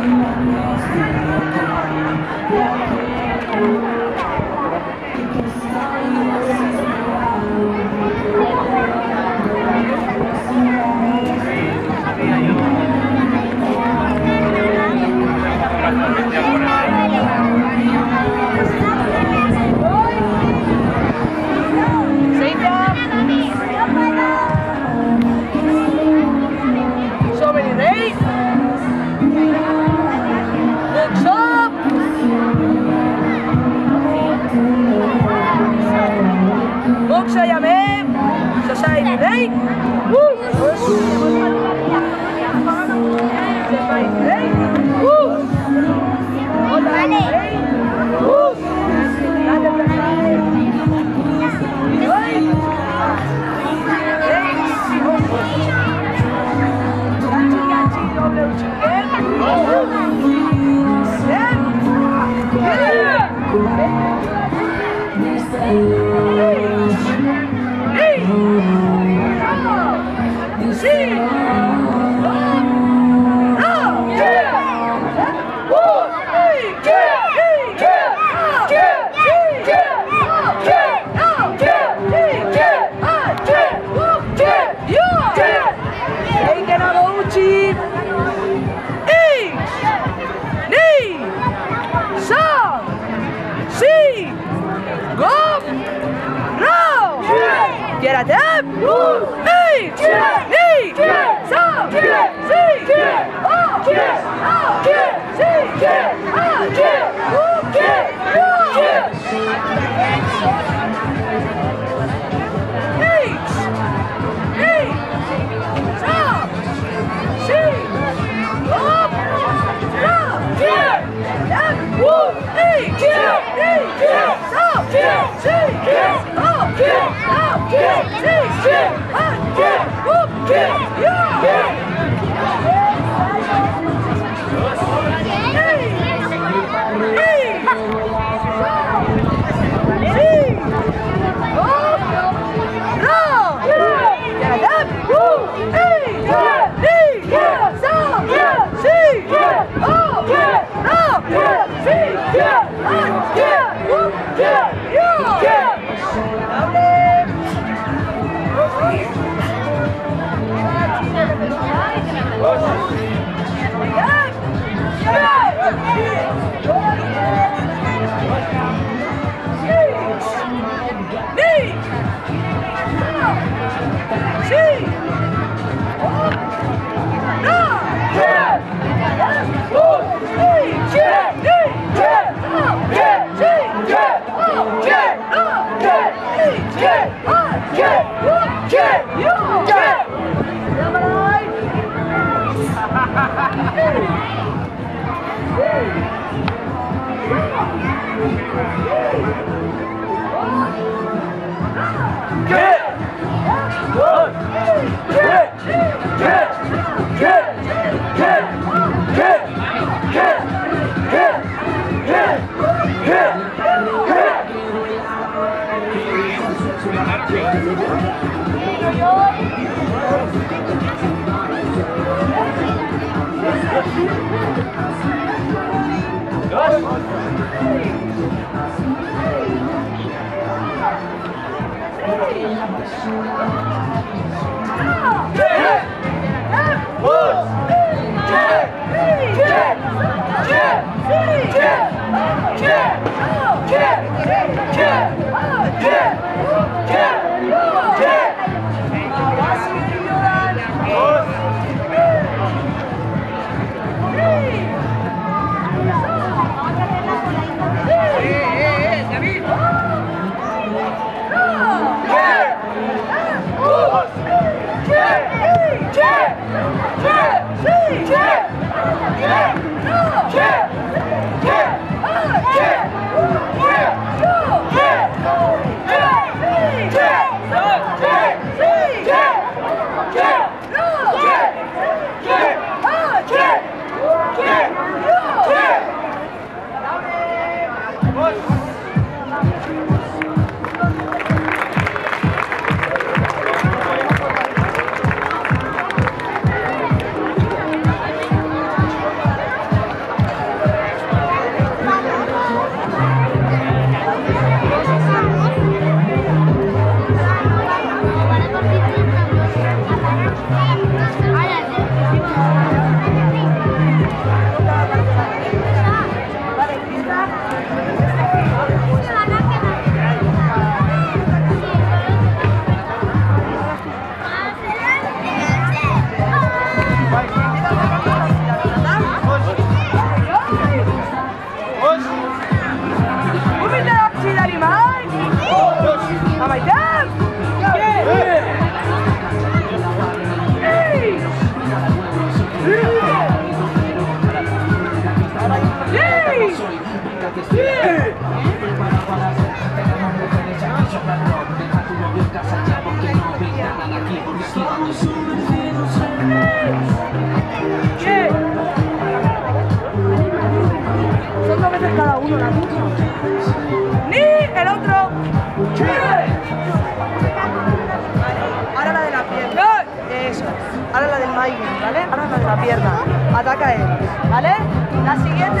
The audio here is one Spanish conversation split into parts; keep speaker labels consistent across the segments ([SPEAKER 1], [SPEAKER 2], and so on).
[SPEAKER 1] someone else. Música Thank Son dos ¡Ni! El otro. Ahora la de la pierna. Eso. Ahora la del Maigen, ¿vale? Ahora la de la pierna. Ataca él, ¿vale? La siguiente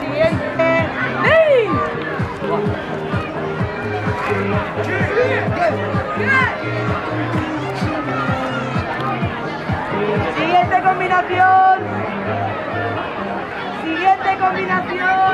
[SPEAKER 1] Siguiente. Siguiente combinación. Siguiente combinación.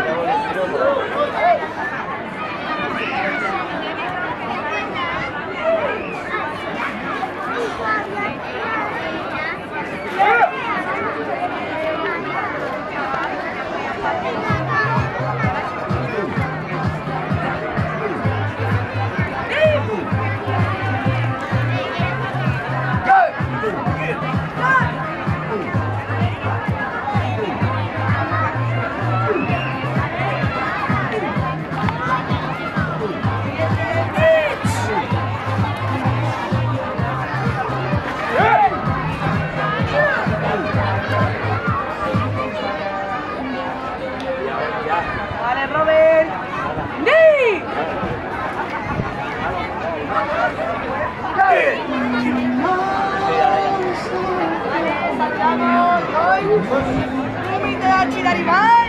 [SPEAKER 1] Límite a Chidarimal.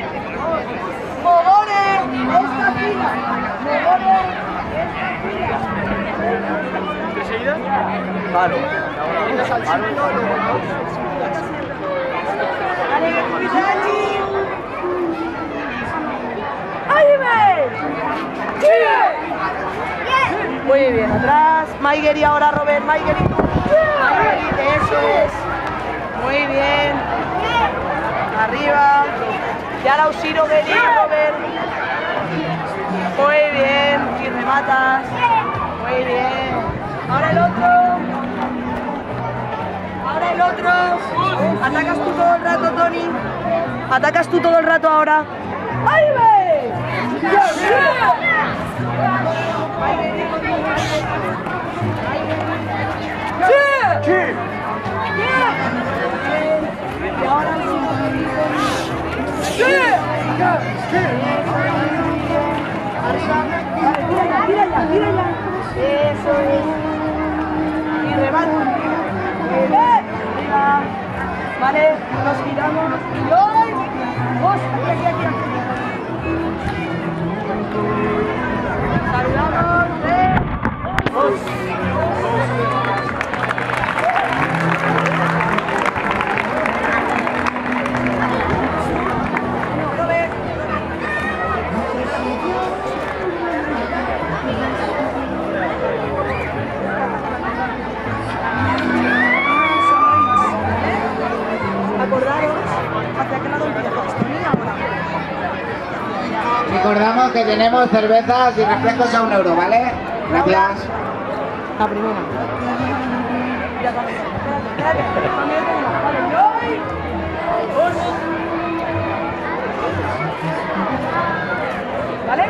[SPEAKER 1] Mogore, esta fila. Mogore, esta fila.
[SPEAKER 2] Claro.
[SPEAKER 1] Vale, Chi. ¡Ayme! Muy bien, atrás. Maiger y ahora Robert. Maiger y tú. Maiger, eso es. Muy bien. Arriba. Y ahora Usiro, vení, Robert. Muy bien. Y rematas. Muy bien. Ahora el otro. Ahora el otro. Atacas tú todo el rato, Tony. Atacas tú todo el rato ahora. Remata. Vale, nos giramos. Y hoy. Vos, aquí, aquí, aquí. aquí. Saludamos. Eh. Vos.
[SPEAKER 3] Que tenemos cervezas y refrescos a un euro, ¿vale? Gracias.
[SPEAKER 1] La primera. Dos. ¿Vale?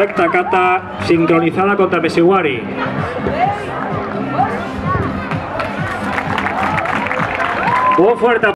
[SPEAKER 2] Perfecta cata sincronizada contra Pesiguari. Un fuerte